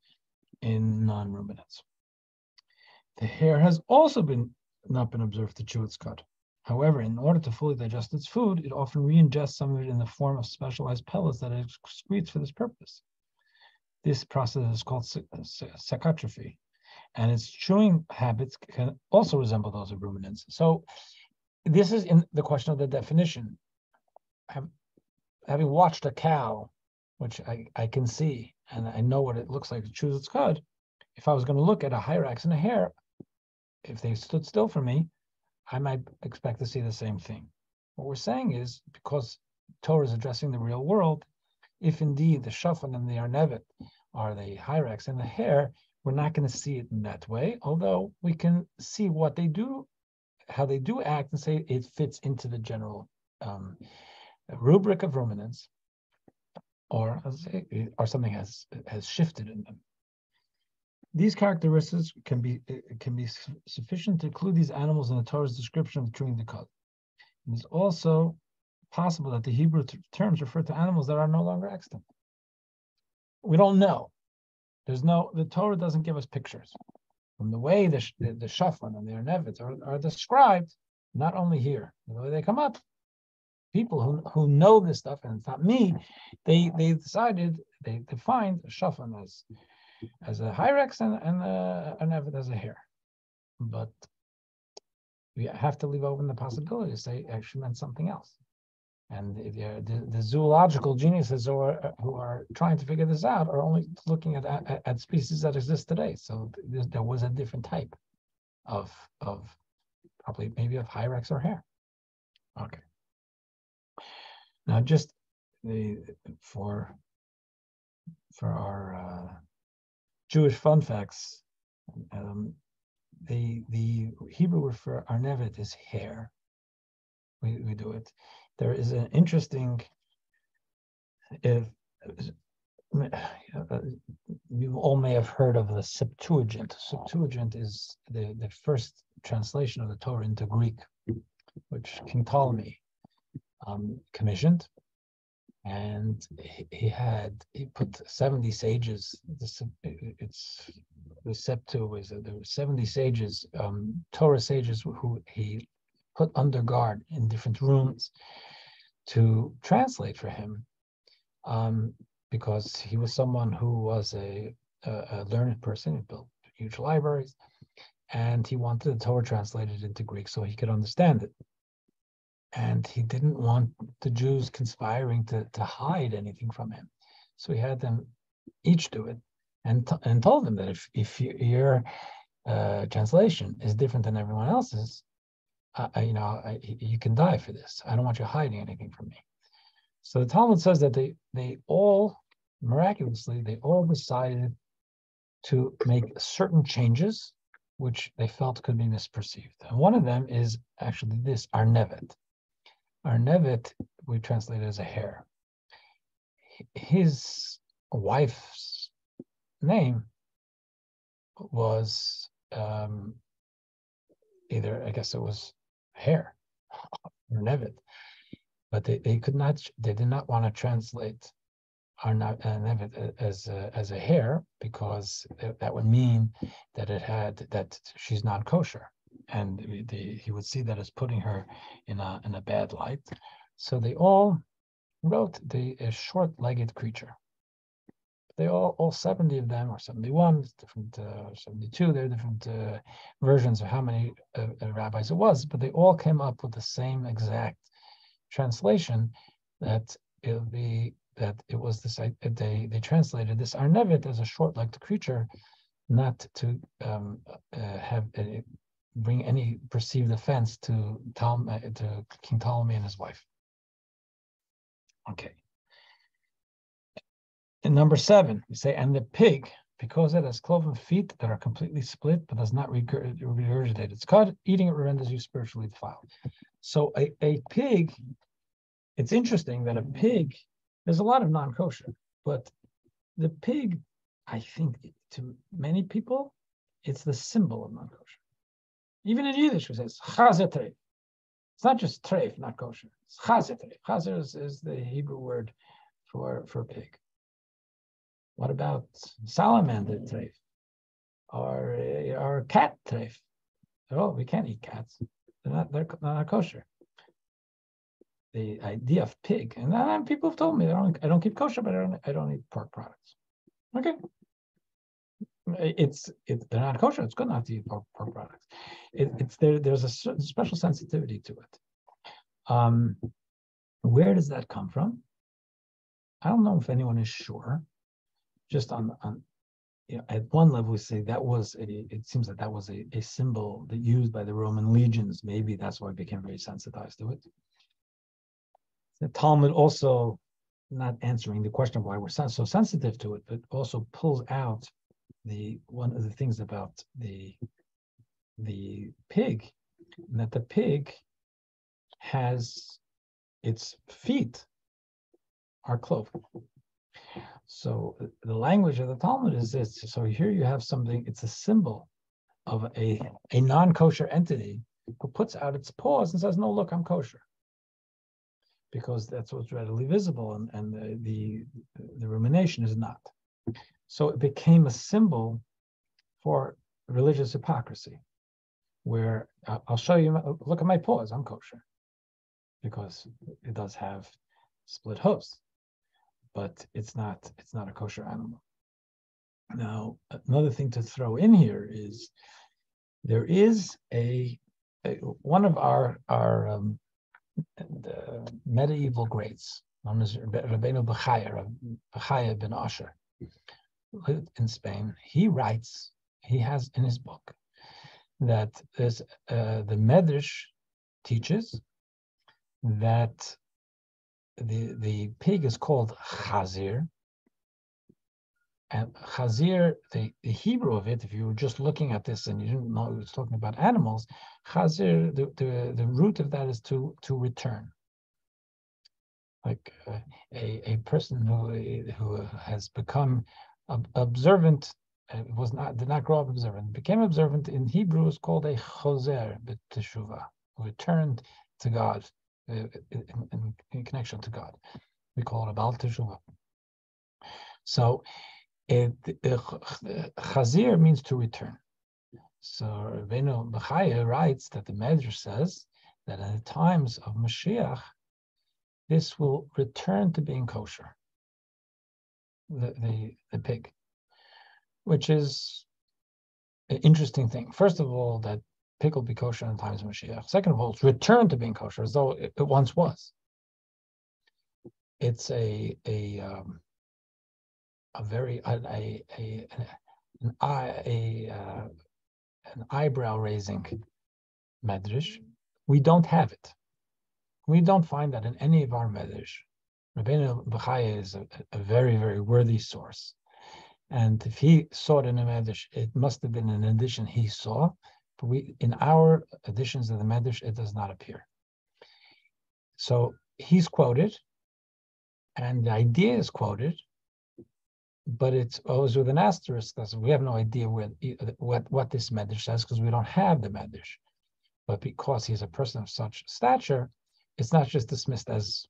in non-ruminants. The hare has also been not been observed to chew its cud. However, in order to fully digest its food, it often re-ingests some of it in the form of specialized pellets that it excretes for this purpose. This process is called cecotrophy, and its chewing habits can also resemble those of ruminants. So this is in the question of the definition. Have, having watched a cow, which I, I can see and I know what it looks like to chew its cud, if I was going to look at a hyrax and a hare, if they stood still for me, I might expect to see the same thing. What we're saying is because Torah is addressing the real world, if indeed the shafan and the arnevet are the hyrax and the hare, we're not going to see it in that way, although we can see what they do, how they do act, and say it fits into the general um, rubric of ruminants, or or something has has shifted in them. These characteristics can be can be sufficient to include these animals in the Torah's description of chewing the cud. It is also possible that the Hebrew terms refer to animals that are no longer extant. We don't know. There's no, the Torah doesn't give us pictures. From the way the, the, the Shafan and the Arnevitz are, are described, not only here, the way they come up, people who, who know this stuff, and it's not me, they they decided, they defined Shafan as, as a hyrax and, and a, an as a hare. But we have to leave open the possibility to say actually meant something else. And the, the, the, zoological geniuses who are, who are trying to figure this out are only looking at, at, at species that exist today. So there was a different type of, of probably maybe of hyrax or hare. Okay. Now just the for for our uh, Jewish fun facts, um, the the Hebrew word for arnevet is hare. We, we do it there is an interesting if you all may have heard of the Septuagint. Septuagint is the, the first translation of the Torah into Greek, which King Ptolemy um, commissioned. And he, had, he put 70 sages, This it's, the Septu was, there were 70 sages, um, Torah sages who he put under guard in different rooms to translate for him um, because he was someone who was a, a, a learned person. He built huge libraries and he wanted the Torah translated into Greek so he could understand it. And he didn't want the Jews conspiring to, to hide anything from him. So he had them each do it and, and told them that if, if you, your uh, translation is different than everyone else's, you know, I, you can die for this. I don't want you hiding anything from me. So the Talmud says that they they all miraculously they all decided to make certain changes which they felt could be misperceived. And one of them is actually this Arnevet. Arnevet we translate as a hare. His wife's name was um, either, I guess it was hair or Nevid, but they, they could not, they did not want to translate Arnav, uh, as a, as a hare because that would mean that it had, that she's not kosher. And the, he would see that as putting her in a, in a bad light. So they all wrote the a short-legged creature. They all, all 70 of them, or 71, different, uh, 72, there are different uh, versions of how many uh, uh, rabbis it was, but they all came up with the same exact translation that it be that it was this they they translated this arnevet as a short-legged creature, not to um, uh, have a, bring any perceived offense to Tom uh, to King Ptolemy and his wife. Okay. In number seven, we say, and the pig, because it has cloven feet that are completely split but does not regurgitate its cud, eating it renders you spiritually defiled. So a, a pig, it's interesting that a pig, there's a lot of non-kosher, but the pig, I think to many people, it's the symbol of non-kosher. Even in Yiddish, it says chazer treif. It's not just treif, not kosher. It's chazer treif. Chazer is, is, the Hebrew word for, for pig. What about salamander treif? Or, eh, or cat treif? Oh, we can't eat cats. They're not, they're not kosher. The idea of pig, and people have told me I don't, I don't keep kosher, but I don't, I don't eat pork products. Okay, it's it, they're not kosher. It's good not to eat pork, pork products. It, it's there. There's a special sensitivity to it. Um, where does that come from? I don't know if anyone is sure. Just on on you know, at one level, we say that was a, it seems that that was a, a symbol that used by the Roman legions. Maybe that's why I became very sensitized to it. The Talmud also not answering the question of why we're so sensitive to it, but also pulls out the one of the things about the the pig that the pig has its feet are cloven. So the language of the Talmud is this. So here you have something, it's a symbol of a, a non-kosher entity who puts out its paws and says, no, look, I'm kosher. Because that's what's readily visible and, and the, the, the rumination is not. So it became a symbol for religious hypocrisy, where uh, I'll show you, look at my paws, I'm kosher, because it does have split hooves, but it's not, it's not a kosher animal. Now, another thing to throw in here is there is a, a one of our, our um, medieval greats, known as Rabbeinu Bechaya, Bechaya ben Asher, lived in Spain, he writes, he has in his book that there's uh, the Medrash teaches that the the pig is called chazir, and chazir, the, the Hebrew of it, if you were just looking at this and you didn't know it was talking about animals, chazir, the, the, the root of that is to to return. Like uh, a, a person who who has become observant uh, was not did not grow up observant became observant in hebrew is called a choser b'teshuva returned to god uh, in, in, in, connection to god. We call it a baal teshuva so it, chazir means to return. So Rabbeinu Bechaya writes that the Medrash says that in the times of Mashiach, this will return to being kosher the, the, the pig, which is an interesting thing. First of all, that pig will be kosher in times of Mashiach. Second of all, it's returned to being kosher as though it, it once was. It's a a um, a very a a, a an eye a uh, an eyebrow raising medrash We don't have it. We don't find that in any of our medrash. Rabbeinu Bechaya is a, a, very, very worthy source. And if he saw it in a medrash, it must have been an edition he saw. But we, in our editions of the medrash, it does not appear. So he's quoted, and the idea is quoted, but it's oh, always with an asterisk we have no idea where, what what this medrash says because we don't have the medrash. But because he's a person of such stature, it's not just dismissed as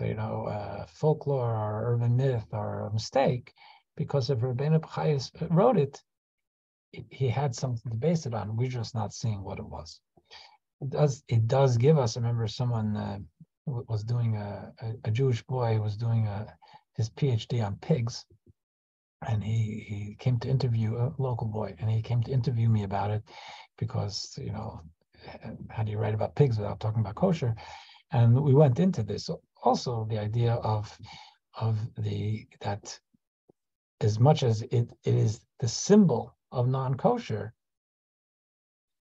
you know uh, folklore or urban myth or a mistake. Because if Rabbeinu Bechaya's wrote it, he had something to base it on. We're just not seeing what it was. It does it does give us. I remember someone uh, was doing a, a, a Jewish boy was doing a his PhD on pigs, and he he came to interview a local boy, and he came to interview me about it because you know how do you write about pigs without talking about kosher? And we went into this also the idea of of the that as much as it, it is the symbol of non-kosher,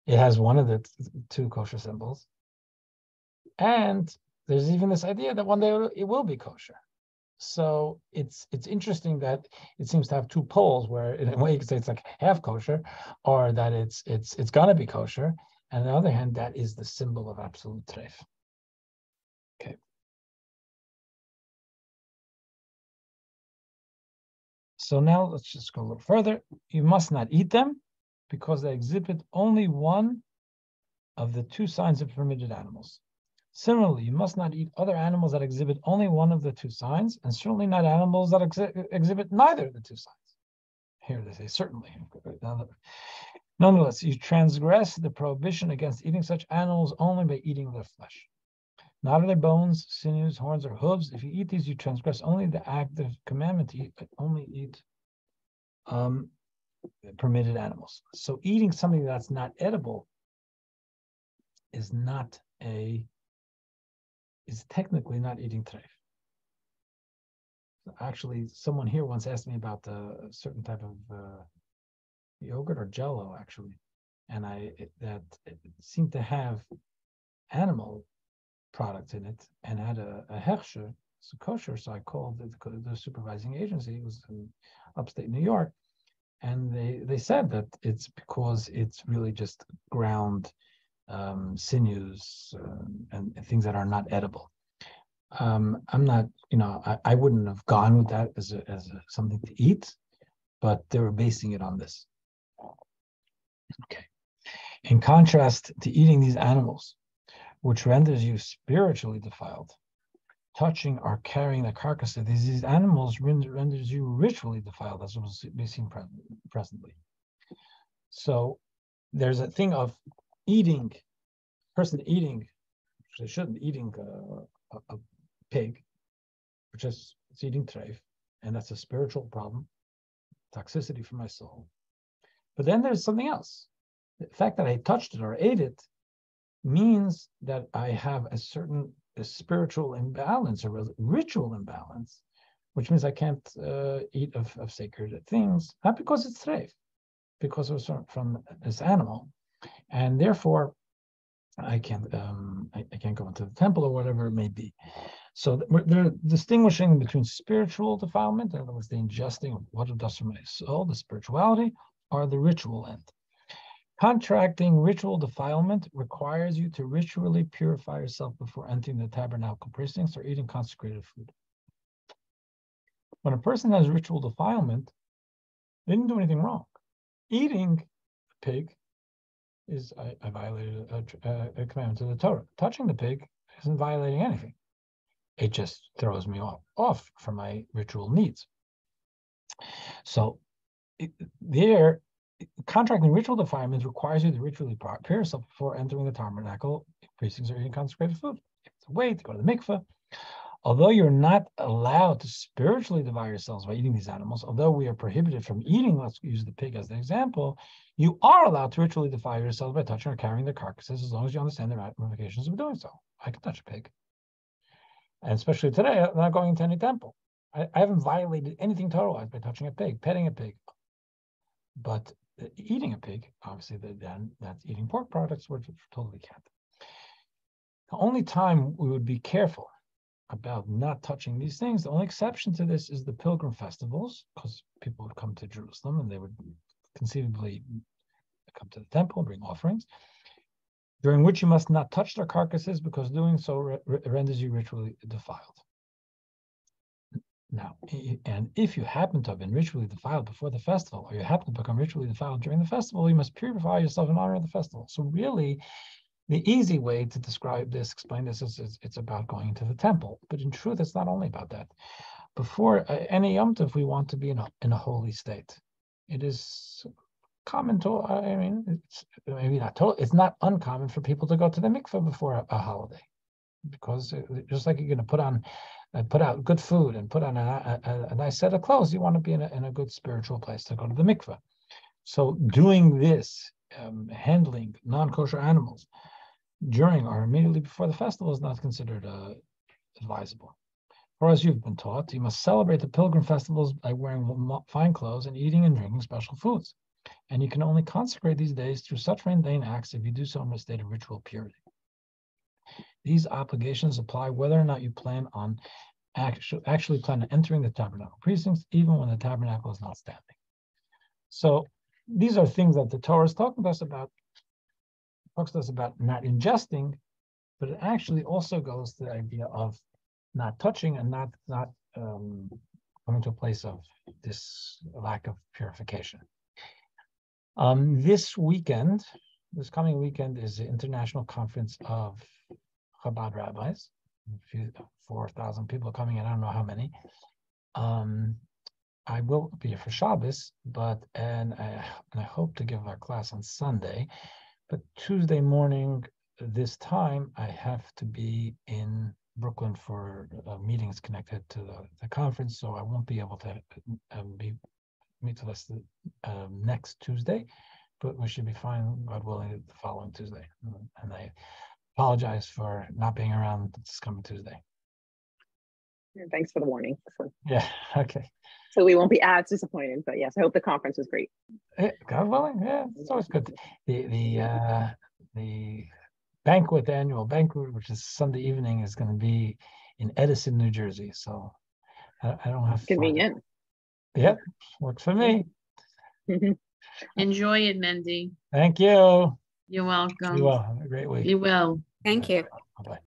it has one of the two kosher symbols. And there's even this idea that one day it will be kosher. So it's it's interesting that it seems to have two poles where in a way you could say it's like half kosher, or that it's it's it's gonna be kosher. And on the other hand, that is the symbol of absolute treif. So now let's just go a little further. You must not eat them because they exhibit only one of the two signs of permitted animals. Similarly, you must not eat other animals that exhibit only one of the two signs, and certainly not animals that exhi exhibit neither of the two signs. Here they say certainly. Nonetheless, you transgress the prohibition against eating such animals only by eating their flesh. Not of their bones, sinews, horns, or hooves. If you eat these, you transgress only the act of commandment to eat, only eat um, permitted animals. So eating something that's not edible is not a is technically not eating treif. Actually, someone here once asked me about a certain type of uh, yogurt or jello, actually, and I it, that it seemed to have animal products in it and had a, a hechsher, so kosher. So I called the, the supervising agency. It was in upstate New York, and they they said that it's because it's really just ground um, sinews uh, and, and, things that are not edible. Um, I'm not, you know, I, I wouldn't have gone with that as a, as a, something to eat, but they were basing it on this. Okay. In contrast to eating these animals, which renders you spiritually defiled, touching or carrying the carcass of these, animals renders you ritually defiled, as was be seen presently. So there's a thing of eating, person eating, they shouldn't eating a, a, a, pig, which is it's eating treif, and that's a spiritual problem, toxicity for my soul. But then there's something else. The fact that I touched it or ate it means that I have a certain a spiritual imbalance or ritual imbalance, which means I can't uh, eat of, of sacred things, not because it's treif, because it was from, from this animal, and therefore I can't um, I, I, can't go into the temple or whatever it may be. So they're distinguishing between spiritual defilement, in other words, the ingesting of what it does for my soul, the spirituality, or the ritual end. Contracting ritual defilement requires you to ritually purify yourself before entering the tabernacle precincts or eating consecrated food. When a person has ritual defilement, they didn't do anything wrong. Eating a pig is I, I violated a, a, commandment of the Torah. Touching the pig isn't violating anything. It just throws me off, off from my ritual needs. So it, there, contracting ritual defilements requires you to ritually prepare yourself before entering the tabernacle precincts or eating consecrated food. You have to wait to go to the mikveh. Although you're not allowed to spiritually devour yourselves by eating these animals, although we are prohibited from eating, let's use the pig as an example, you are allowed to ritually defile yourself by touching or carrying their carcasses as long as you understand the ramifications of doing so. I can touch a pig. And especially today, I'm not going into any temple. I, I haven't violated anything Torah by touching a pig, petting a pig. But Uh, eating a pig, obviously, then that's eating pork products, which totally can't. The only time we would be careful about not touching these things, the only exception to this is the pilgrim festivals, because people would come to Jerusalem and they would conceivably come to the temple and bring offerings, during which you must not touch their carcasses because doing so re- renders you ritually defiled. Now, and if you happen to have been ritually defiled before the festival, or you happen to become ritually defiled during the festival, you must purify yourself in honor of the festival. So, really, the easy way to describe this, explain this, is, is it's about going to the temple. But in truth, it's not only about that. Before uh, any Yom Tov, we want to be in a, in a holy state. It is common to, I mean, it's maybe not total, it's not uncommon for people to go to the mikveh before a, a holiday. Because uh, just like you're going to put on and put out good food and put on a, a, a, nice set of clothes, you want to be in a, in a good spiritual place to go to the mikveh. So doing this, um, handling non-kosher animals during or immediately before the festival is not considered uh, advisable. Or as you've been taught, you must celebrate the pilgrim festivals by wearing fine clothes and eating and drinking special foods. And you can only consecrate these days through such mundane acts if you do so in a state of ritual purity. These obligations apply whether or not you plan on actually, actually plan on entering the tabernacle precincts, even when the tabernacle is not standing. So these are things that the Torah is talking to us about, talks to us about not ingesting, but it actually also goes to the idea of not touching and not not um, coming to a place of this lack of purification. Um, this weekend, this coming weekend, is the International Conference of Chabad rabbis. Few, 4,000 people coming in. I don't know how many. Um, I will be for Shabbos, but and I, and I hope to give our class on Sunday. But Tuesday morning, this time, I have to be in Brooklyn for uh, meetings connected to the, the conference, so I won't be able to um, be meet with us um, next Tuesday, but we should be fine, God willing, the following Tuesday. And I apologize for not being around this coming Tuesday. thanks for the warning. So, yeah, okay. So we won't be as disappointed, but yes, I hope the conference was great. Yeah, God willing, yeah, it's always good. The the uh, the banquet, the annual banquet, which is Sunday evening, is going to be in Edison, New Jersey. So I, I don't have convenient. Fun. Yep, works for me. Enjoy it, Mendy. Thank you. You're welcome. You will. Have a great week. You will. Thank you. Bye-bye.